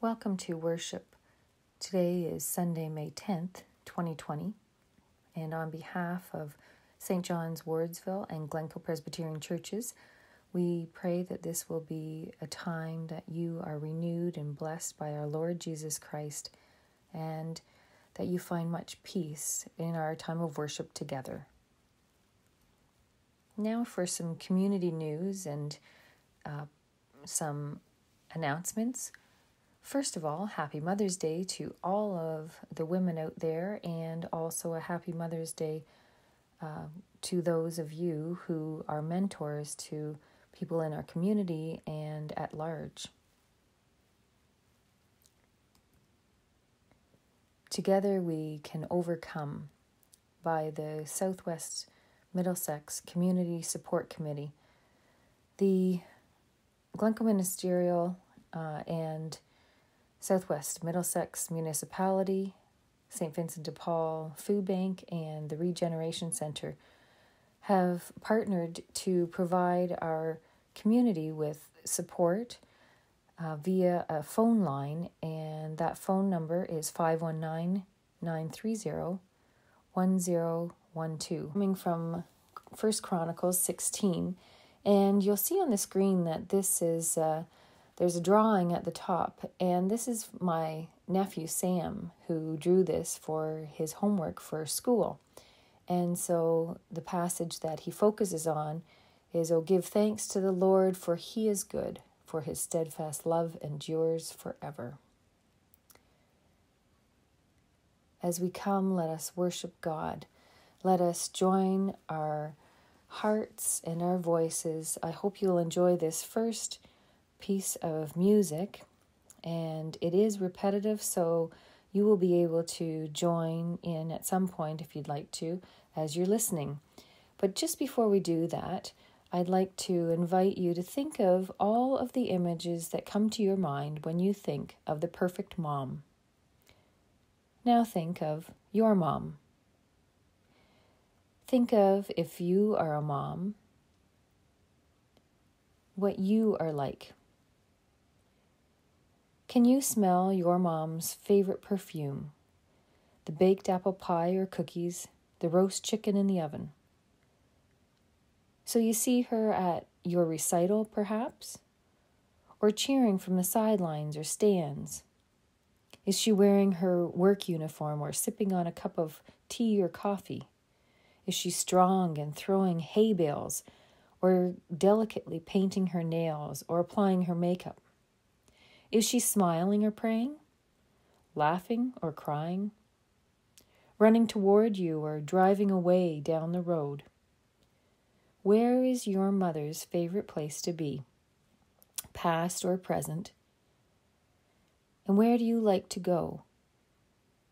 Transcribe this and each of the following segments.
Welcome to worship. Today is Sunday, May 10th, 2020, and on behalf of St. John's Wardsville and Glencoe Presbyterian Churches, we pray that this will be a time that you are renewed and blessed by our Lord Jesus Christ and that you find much peace in our time of worship together. Now, for some community news and uh, some announcements. First of all, happy Mother's Day to all of the women out there, and also a happy Mother's Day uh, to those of you who are mentors to people in our community and at large. Together we can overcome by the Southwest Middlesex Community Support Committee. The Glencoe Ministerial uh, and Southwest Middlesex Municipality, St. Vincent de Paul Food Bank, and the Regeneration Center have partnered to provide our community with support uh, via a phone line, and that phone number is 519 930 1012. Coming from First Chronicles 16, and you'll see on the screen that this is. Uh, there's a drawing at the top, and this is my nephew Sam who drew this for his homework for school. And so the passage that he focuses on is, Oh, give thanks to the Lord, for he is good, for his steadfast love endures forever. As we come, let us worship God. Let us join our hearts and our voices. I hope you'll enjoy this first piece of music, and it is repetitive, so you will be able to join in at some point if you'd like to as you're listening. But just before we do that, I'd like to invite you to think of all of the images that come to your mind when you think of the perfect mom. Now think of your mom. Think of if you are a mom, what you are like. Can you smell your mom's favorite perfume? The baked apple pie or cookies, the roast chicken in the oven. So you see her at your recital, perhaps? Or cheering from the sidelines or stands? Is she wearing her work uniform or sipping on a cup of tea or coffee? Is she strong and throwing hay bales or delicately painting her nails or applying her makeup? Is she smiling or praying? Laughing or crying? Running toward you or driving away down the road? Where is your mother's favorite place to be, past or present? And where do you like to go?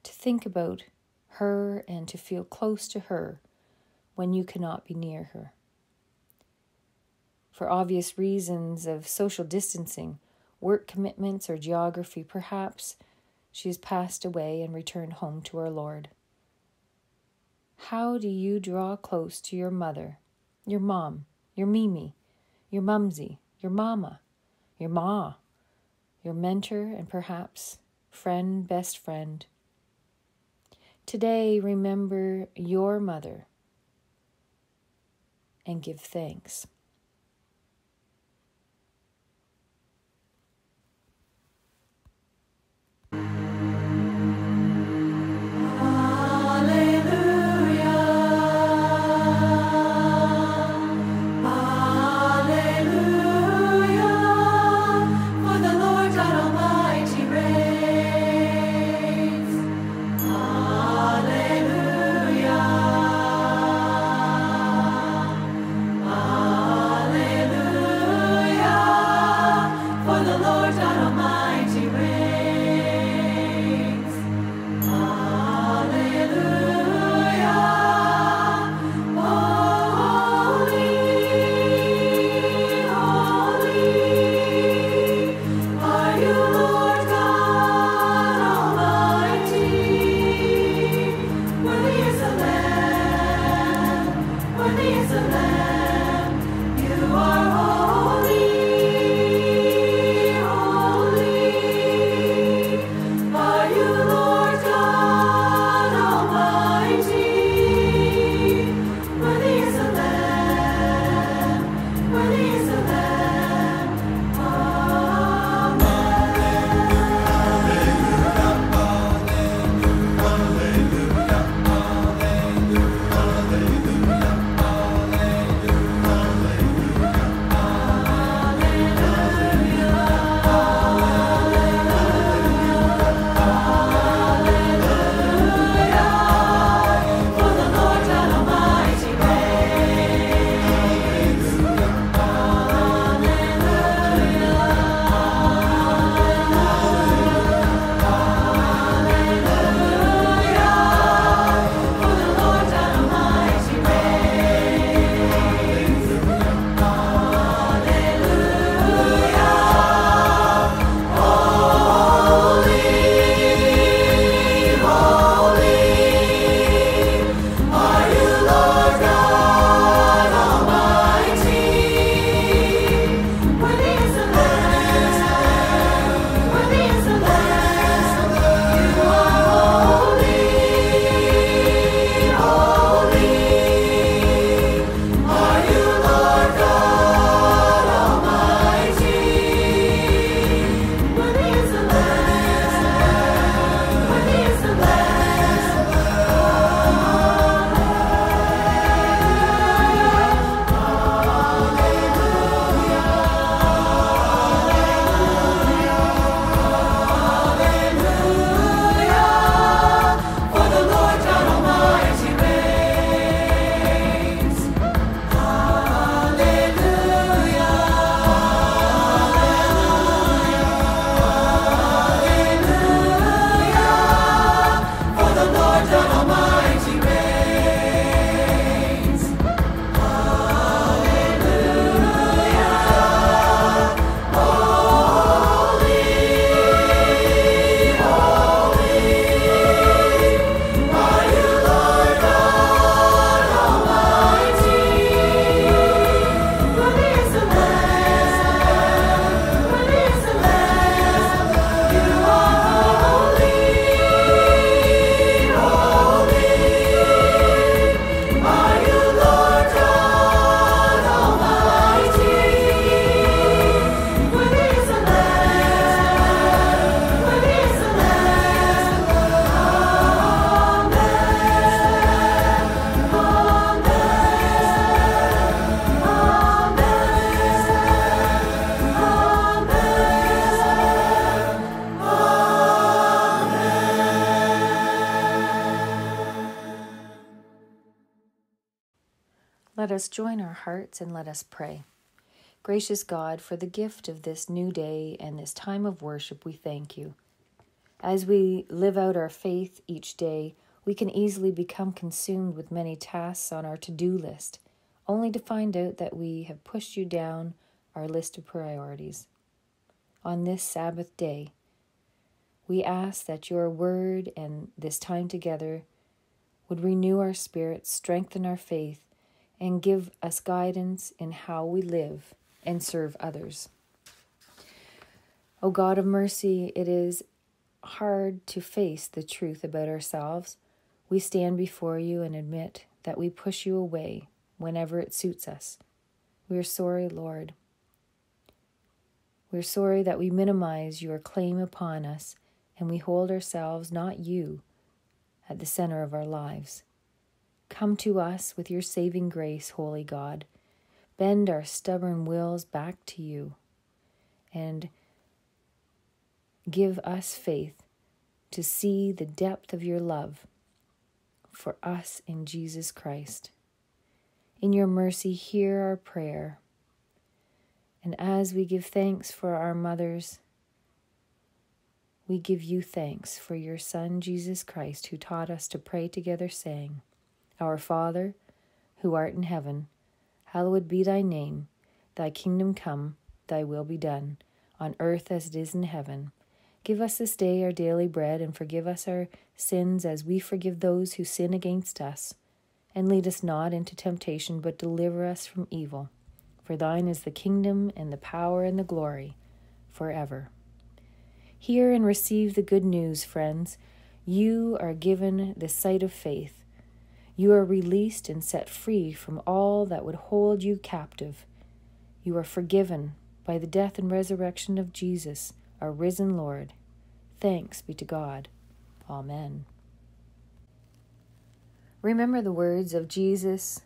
To think about her and to feel close to her when you cannot be near her. For obvious reasons of social distancing, work commitments, or geography, perhaps she has passed away and returned home to our Lord. How do you draw close to your mother, your mom, your Mimi, your mumsy, your mama, your ma, your mentor, and perhaps friend, best friend? Today, remember your mother and give thanks. Our hearts and let us pray. Gracious God, for the gift of this new day and this time of worship, we thank you. As we live out our faith each day, we can easily become consumed with many tasks on our to do list, only to find out that we have pushed you down our list of priorities. On this Sabbath day, we ask that your word and this time together would renew our spirits, strengthen our faith, and give us guidance in how we live and serve others. O God of mercy, it is hard to face the truth about ourselves. We stand before you and admit that we push you away whenever it suits us. We are sorry, Lord. We're sorry that we minimize your claim upon us and we hold ourselves, not you, at the center of our lives. Come to us with your saving grace, Holy God. Bend our stubborn wills back to you and give us faith to see the depth of your love for us in Jesus Christ. In your mercy, hear our prayer. And as we give thanks for our mothers, we give you thanks for your Son, Jesus Christ, who taught us to pray together, saying, Our Father, who art in heaven, hallowed be thy name. Thy kingdom come, thy will be done, on earth as it is in heaven. Give us this day our daily bread, and forgive us our sins as we forgive those who sin against us. And lead us not into temptation, but deliver us from evil. For thine is the kingdom, and the power, and the glory, forever. Hear and receive the good news, friends. You are given the sight of faith. You are released and set free from all that would hold you captive. You are forgiven by the death and resurrection of Jesus, our risen Lord. Thanks be to God. Amen. Remember the words of Jesus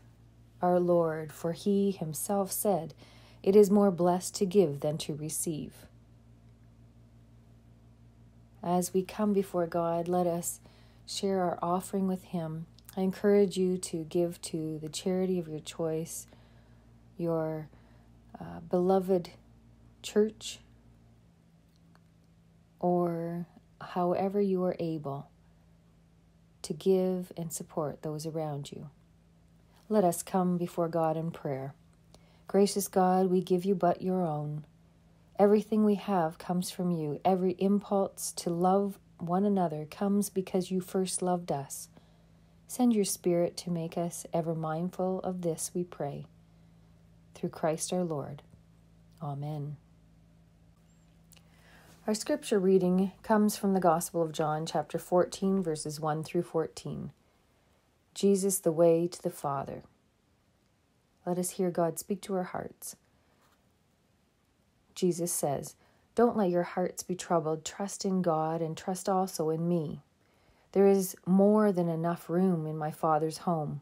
our Lord, for he himself said, It is more blessed to give than to receive. As we come before God, let us share our offering with him. I encourage you to give to the charity of your choice, your uh, beloved church, or however you are able to give and support those around you. Let us come before God in prayer. Gracious God, we give you but your own. Everything we have comes from you. Every impulse to love one another comes because you first loved us. Send your Spirit to make us ever mindful of this, we pray. Through Christ our Lord. Amen. Our scripture reading comes from the Gospel of John, chapter 14, verses 1 through 14. Jesus, the way to the Father. Let us hear God speak to our hearts. Jesus says, Don't let your hearts be troubled. Trust in God and trust also in me. There is more than enough room in my Father's home.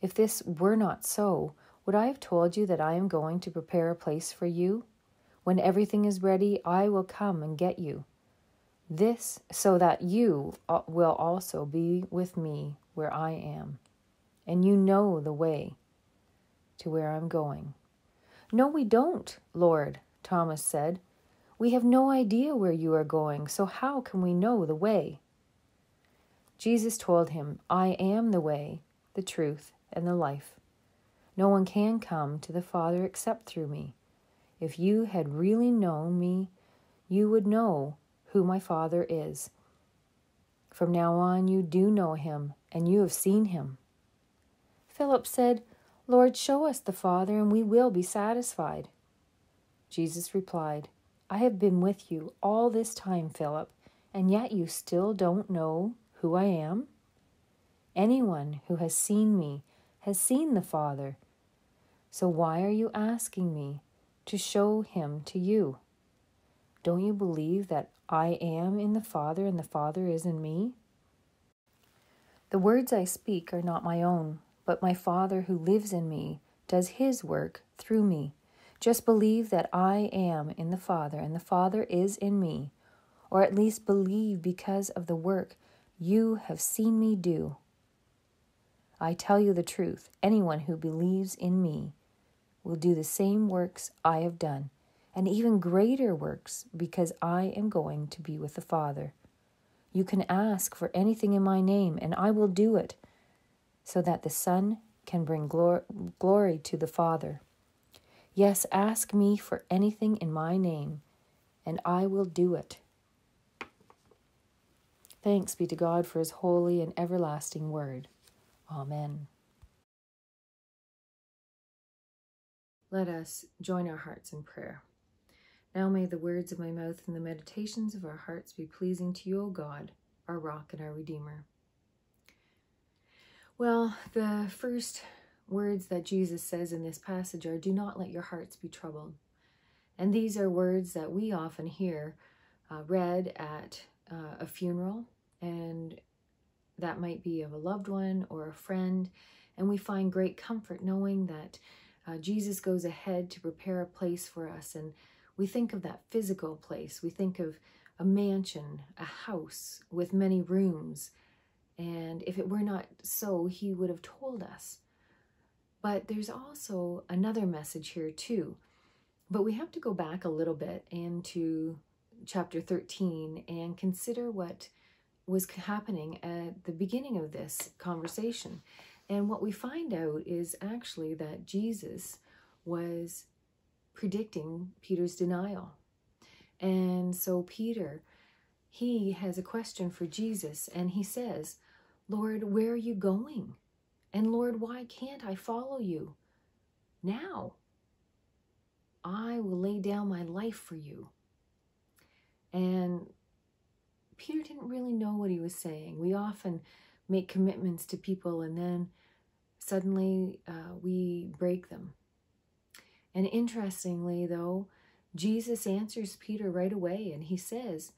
If this were not so, would I have told you that I am going to prepare a place for you? When everything is ready, I will come and get you. This so that you uh, will also be with me where I am, and you know the way to where I'm going. No, we don't, Lord, Thomas said. We have no idea where you are going, so how can we know the way? Jesus told him, I am the way, the truth, and the life. No one can come to the Father except through me. If you had really known me, you would know who my Father is. From now on, you do know him, and you have seen him. Philip said, Lord, show us the Father, and we will be satisfied. Jesus replied, I have been with you all this time, Philip, and yet you still don't know who I am? Anyone who has seen me has seen the Father. So why are you asking me to show him to you? Don't you believe that I am in the Father and the Father is in me? The words I speak are not my own, but my Father who lives in me does his work through me. Just believe that I am in the Father and the Father is in me, or at least believe because of the work you have seen me do. I tell you the truth, anyone who believes in me will do the same works I have done, and even greater works, because I am going to be with the Father. You can ask for anything in my name, and I will do it, so that the Son can bring glor- glory to the Father. Yes, ask me for anything in my name, and I will do it. Thanks be to God for his holy and everlasting word. Amen. Let us join our hearts in prayer. Now may the words of my mouth and the meditations of our hearts be pleasing to you, O God, our rock and our redeemer. Well, the first words that Jesus says in this passage are do not let your hearts be troubled. And these are words that we often hear uh, read at uh, a funeral, and that might be of a loved one or a friend. And we find great comfort knowing that uh, Jesus goes ahead to prepare a place for us. And we think of that physical place. We think of a mansion, a house with many rooms. And if it were not so, he would have told us. But there's also another message here, too. But we have to go back a little bit into chapter 13 and consider what was happening at the beginning of this conversation. And what we find out is actually that Jesus was predicting Peter's denial. And so Peter, he has a question for Jesus and he says, Lord, where are you going? And Lord, why can't I follow you now? I will lay down my life for you. And Peter didn't really know what he was saying. We often make commitments to people and then suddenly uh, we break them. And interestingly, though, Jesus answers Peter right away and he says,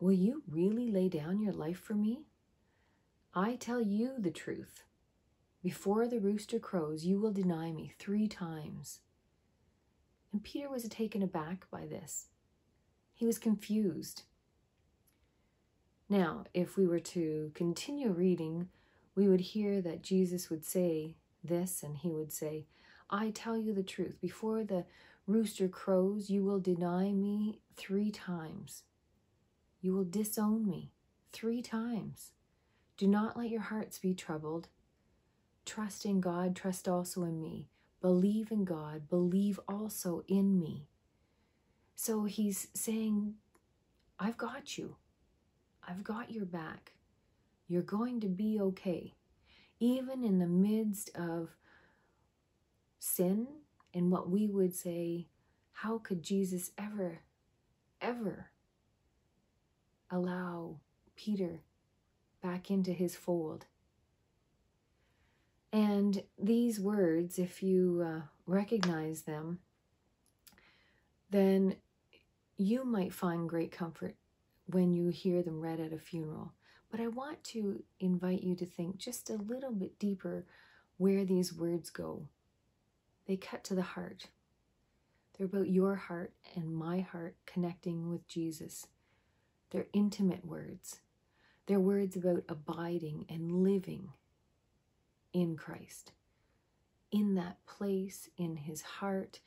Will you really lay down your life for me? I tell you the truth. Before the rooster crows, you will deny me three times. And Peter was taken aback by this. He was confused. Now, if we were to continue reading, we would hear that Jesus would say this, and he would say, I tell you the truth, before the rooster crows, you will deny me three times. You will disown me three times. Do not let your hearts be troubled. Trust in God, trust also in me. Believe in God, believe also in me. So he's saying, I've got you. I've got your back. You're going to be okay. Even in the midst of sin and what we would say, how could Jesus ever, ever allow Peter back into his fold? And these words, if you uh, recognize them, then you might find great comfort when you hear them read at a funeral. But I want to invite you to think just a little bit deeper where these words go. They cut to the heart. They're about your heart and my heart connecting with Jesus. They're intimate words. They're words about abiding and living in Christ, in that place, in his heart.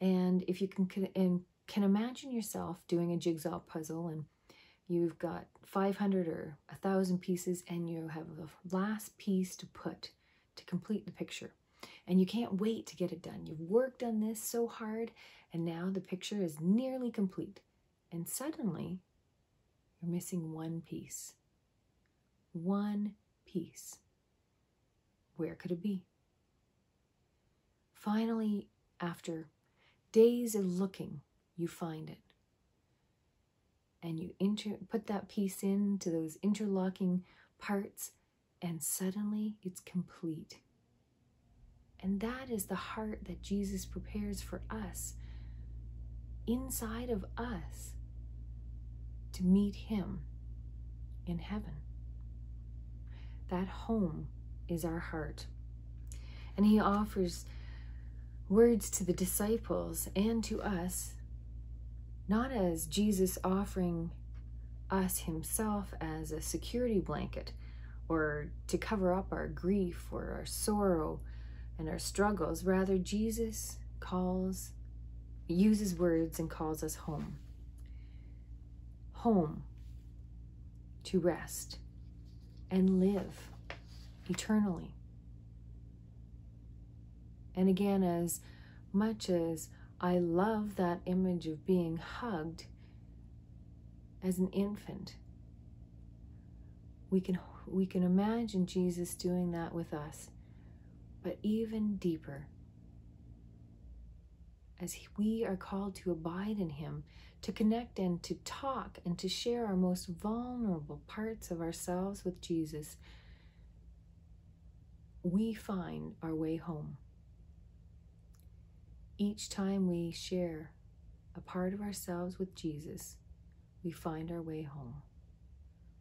And if you can, and can imagine yourself doing a jigsaw puzzle and you've got 500 or 1,000 pieces and you have the last piece to put to complete the picture. And you can't wait to get it done. You've worked on this so hard and now the picture is nearly complete. And suddenly you're missing one piece. One piece. Where could it be? Finally, after days of looking, you find it and you inter- put that piece into those interlocking parts, and suddenly it's complete. And that is the heart that Jesus prepares for us, inside of us, to meet Him in heaven. That home is our heart. And He offers words to the disciples and to us not as Jesus offering us himself as a security blanket, or to cover up our grief or our sorrow and our struggles. Rather, Jesus calls, uses words and calls us home. Home to rest and live eternally. And again, as much as I love that image of being hugged as an infant, we can we can imagine Jesus doing that with us, but even deeper as we are called to abide in Him, to connect and to talk and to share our most vulnerable parts of ourselves with Jesus, we find our way home. Each time we share a part of ourselves with Jesus, we find our way home,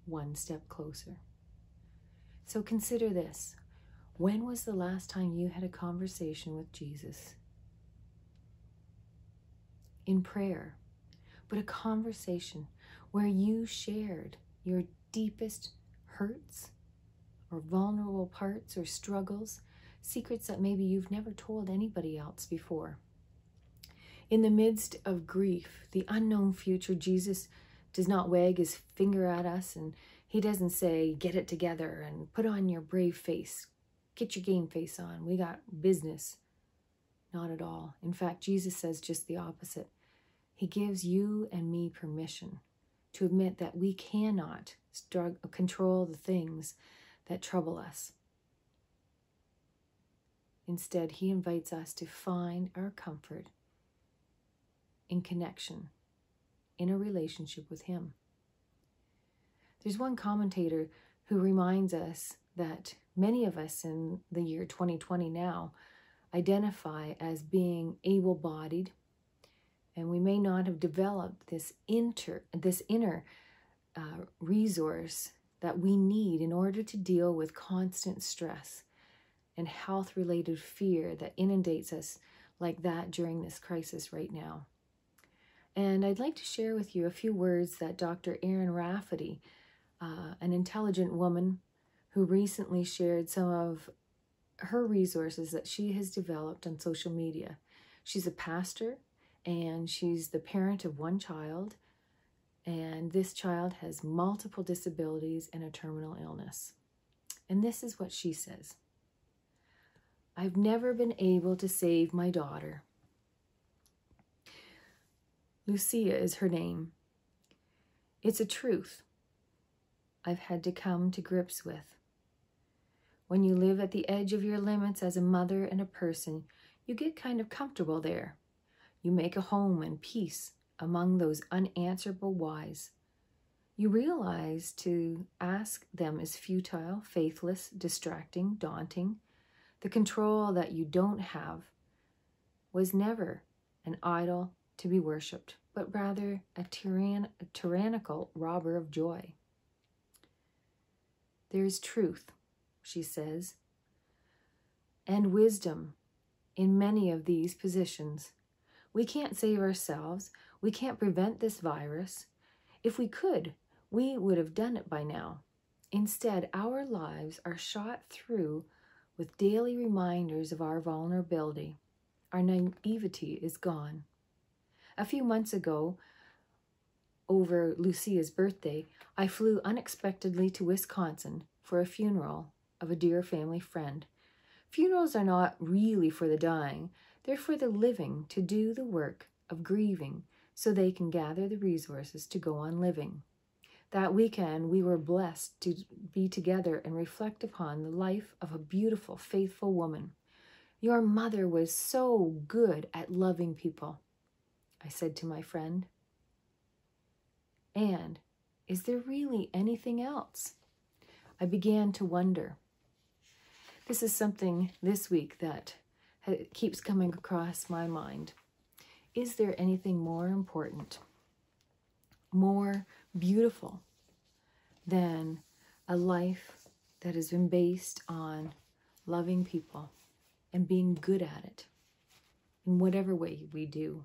one step closer. So consider this. When was the last time you had a conversation with Jesus? In prayer, but a conversation where you shared your deepest hurts or vulnerable parts or struggles, secrets that maybe you've never told anybody else before. In the midst of grief, the unknown future, Jesus does not wag his finger at us and he doesn't say, get it together and put on your brave face. Get your game face on. We got business. Not at all. In fact, Jesus says just the opposite. He gives you and me permission to admit that we cannot control the things that trouble us. Instead, he invites us to find our comfort in connection, in a relationship with Him. There's one commentator who reminds us that many of us in the year 2020 now identify as being able bodied, and we may not have developed this, inter, this inner uh, resource that we need in order to deal with constant stress and health related fear that inundates us like that during this crisis right now. And I'd like to share with you a few words that Dr. Erin Rafferty, uh, an intelligent woman who recently shared some of her resources that she has developed on social media. She's a pastor and she's the parent of one child, and this child has multiple disabilities and a terminal illness. And this is what she says I've never been able to save my daughter Lucia is her name. It's a truth I've had to come to grips with. When you live at the edge of your limits as a mother and a person, you get kind of comfortable there. You make a home and peace among those unanswerable whys. You realize to ask them is futile, faithless, distracting, daunting. The control that you don't have was never an idol to be worshipped, but rather a, tyrann- a tyrannical robber of joy. There is truth, she says, and wisdom in many of these positions. We can't save ourselves. We can't prevent this virus. If we could, we would have done it by now. Instead, our lives are shot through with daily reminders of our vulnerability. Our naivety is gone. A few months ago, over Lucia's birthday, I flew unexpectedly to Wisconsin for a funeral of a dear family friend. Funerals are not really for the dying, they're for the living to do the work of grieving so they can gather the resources to go on living. That weekend, we were blessed to be together and reflect upon the life of a beautiful, faithful woman. Your mother was so good at loving people. I said to my friend. And is there really anything else? I began to wonder. This is something this week that keeps coming across my mind. Is there anything more important, more beautiful than a life that has been based on loving people and being good at it in whatever way we do?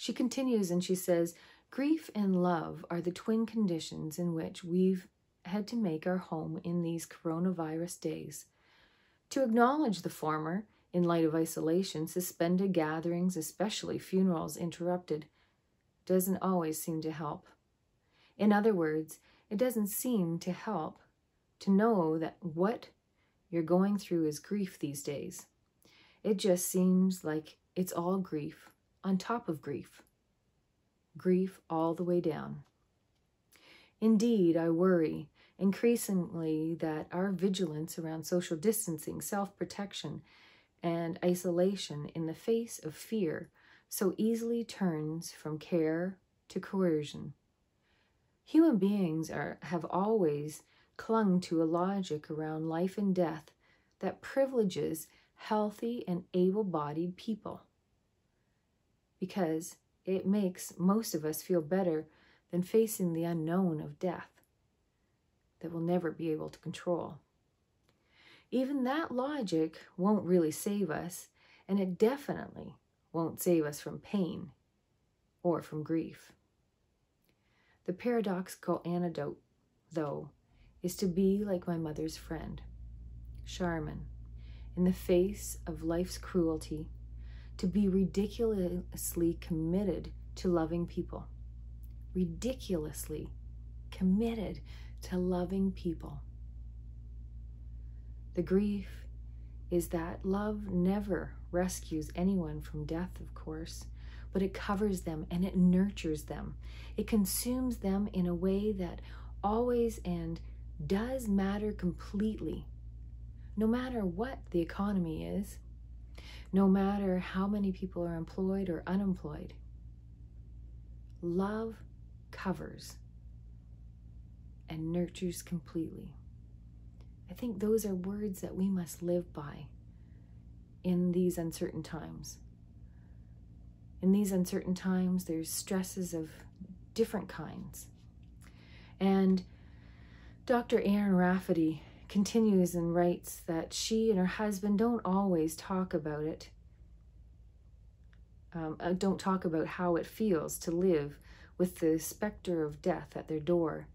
She continues and she says, Grief and love are the twin conditions in which we've had to make our home in these coronavirus days. To acknowledge the former, in light of isolation, suspended gatherings, especially funerals interrupted, doesn't always seem to help. In other words, it doesn't seem to help to know that what you're going through is grief these days. It just seems like it's all grief on top of grief. Grief all the way down. Indeed, I worry increasingly that our vigilance around social distancing, self protection, and isolation in the face of fear so easily turns from care to coercion. Human beings are, have always clung to a logic around life and death that privileges healthy and able bodied people because it makes most of us feel better than facing the unknown of death that we'll never be able to control. Even that logic won't really save us, and it definitely won't save us from pain or from grief. The paradoxical antidote, though, is to be like my mother's friend, Charmin, in the face of life's cruelty, to be ridiculously committed to loving people. Ridiculously committed to loving people. The grief is that love never rescues anyone from death, of course, but it covers them and it nurtures them. It consumes them in a way that always and does matter completely, no matter what the economy is, no matter how many people are employed or unemployed. Love covers and nurtures completely. I think those are words that we must live by in these uncertain times. In these uncertain times, there's stresses of different kinds. And Dr. Erin Rafferty continues and writes that she and her husband don't always talk about it, um, uh, don't talk about how it feels to live with the specter of death at their door.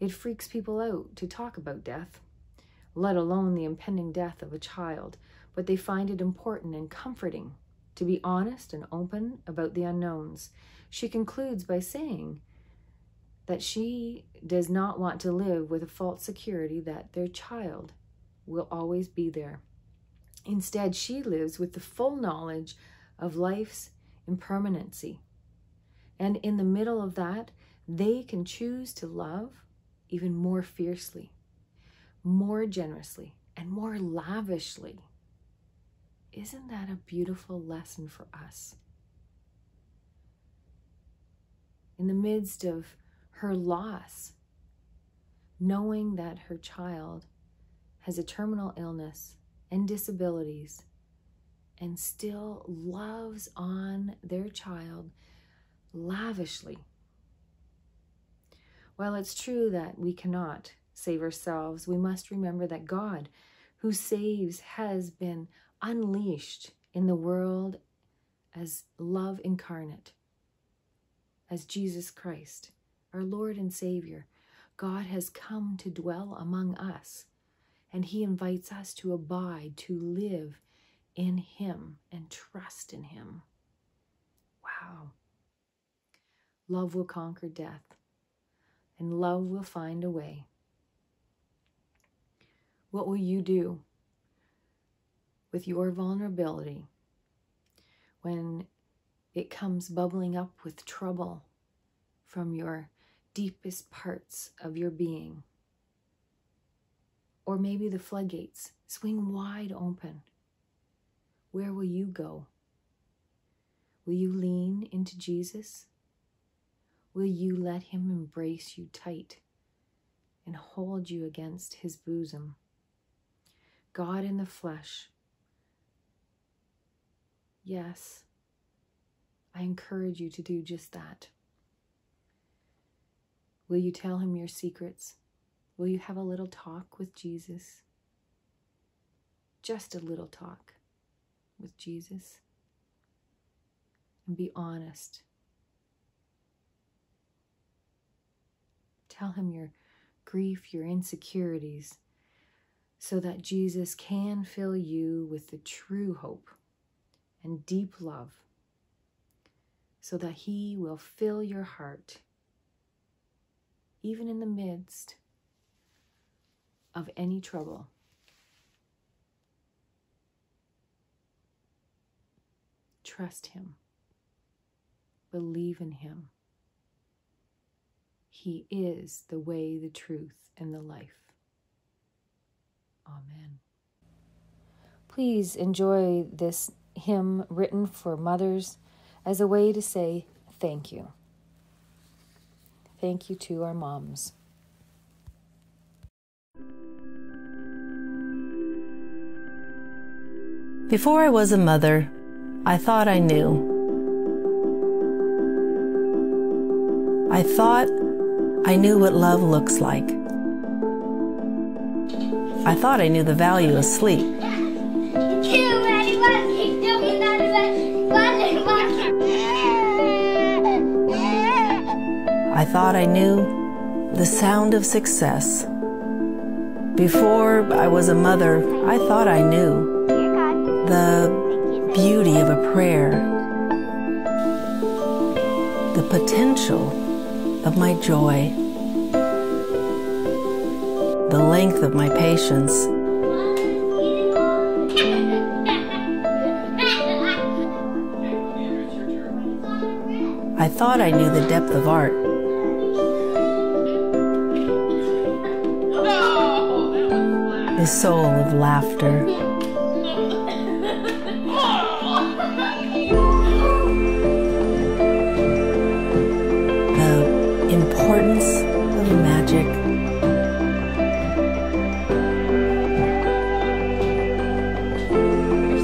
It freaks people out to talk about death, let alone the impending death of a child, but they find it important and comforting to be honest and open about the unknowns. She concludes by saying that she does not want to live with a false security that their child will always be there. Instead, she lives with the full knowledge of life's impermanency. And in the middle of that, they can choose to love even more fiercely, more generously, and more lavishly isn't that a beautiful lesson for us? In the midst of her loss, knowing that her child has a terminal illness and disabilities and still loves on their child lavishly. While it's true that we cannot save ourselves, we must remember that God, who saves, has been unleashed in the world as love incarnate, as Jesus Christ, our Lord and Savior. God has come to dwell among us, and He invites us to abide, to live in Him and trust in Him. Wow. Love will conquer death, and love will find a way. What will you do with your vulnerability when it comes bubbling up with trouble from your deepest parts of your being. Or maybe the floodgates swing wide open. Where will you go? Will you lean into Jesus? Will you let him embrace you tight and hold you against his bosom? God in the flesh Yes, I encourage you to do just that. Will you tell him your secrets? Will you have a little talk with Jesus? Just a little talk with Jesus. And be honest. Tell him your grief, your insecurities, so that Jesus can fill you with the true hope and deep love, so that He will fill your heart, even in the midst of any trouble. Trust Him. Believe in Him. He is the way, the truth, and the life. Amen. Please enjoy this hymn written for mothers as a way to say thank you. Thank you to our moms. Before I was a mother, I thought I knew. I thought I knew what love looks like. I thought I knew the value of sleep. I thought I knew the sound of success. Before I was a mother, I thought I knew the beauty of a prayer, the potential of my joy, the length of my patience. I thought I knew the depth of art. The soul of laughter. The importance of magic.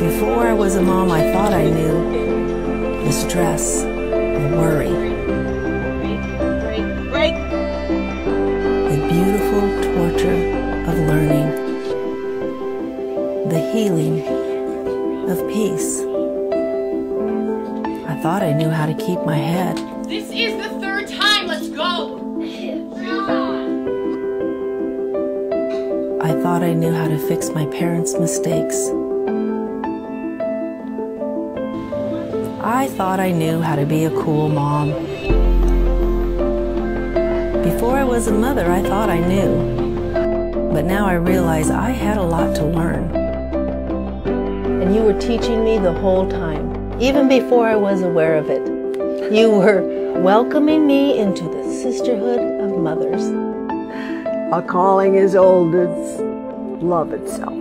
Before I was a mom, I thought I knew the stress, healing of peace. I thought I knew how to keep my head. This is the third time. Let's go. I thought I knew how to fix my parents' mistakes. I thought I knew how to be a cool mom. Before I was a mother, I thought I knew. But now I realize I had a lot to learn. And you were teaching me the whole time, even before I was aware of it. You were welcoming me into the sisterhood of mothers. A calling as old as love itself.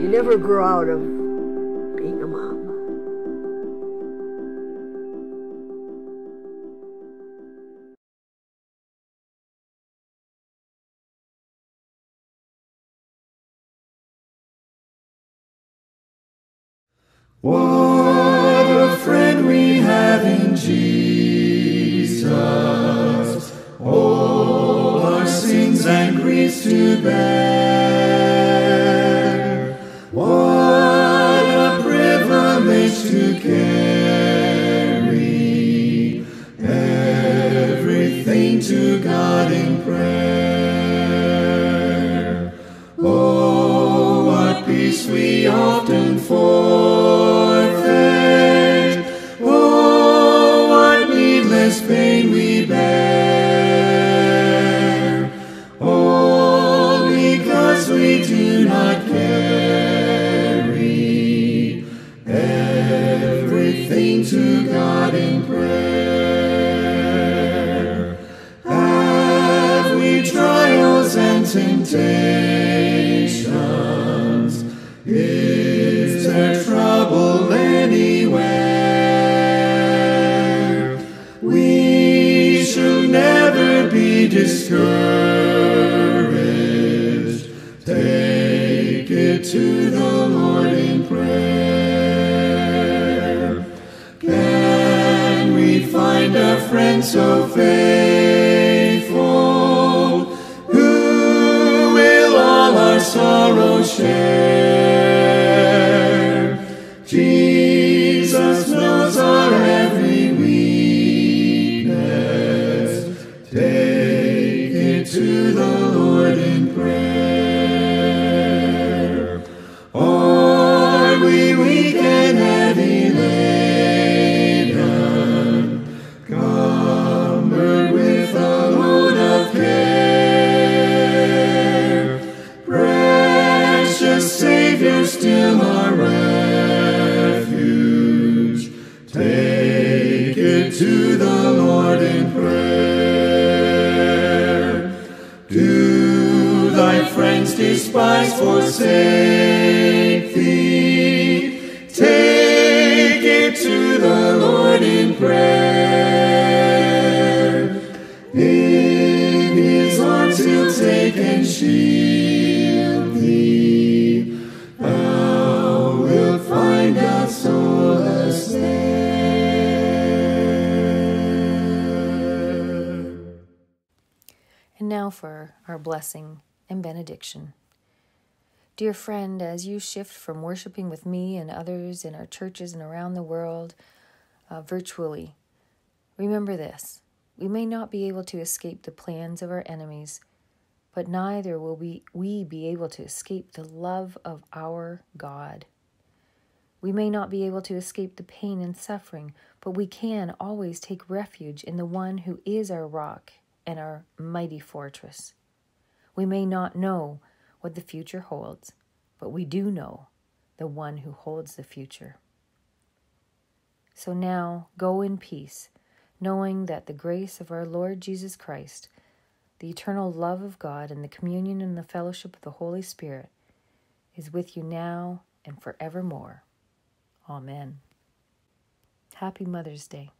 You never grow out of What a friend we have in Jesus. All our sins and griefs to bear. 消融雪。Now for our blessing and benediction. Dear friend, as you shift from worshiping with me and others in our churches and around the world uh, virtually, remember this. We may not be able to escape the plans of our enemies, but neither will we, we be able to escape the love of our God. We may not be able to escape the pain and suffering, but we can always take refuge in the one who is our rock and our mighty fortress. We may not know what the future holds, but we do know the one who holds the future. So now go in peace, knowing that the grace of our Lord Jesus Christ, the eternal love of God, and the communion and the fellowship of the Holy Spirit is with you now and forevermore. Amen. Happy Mother's Day.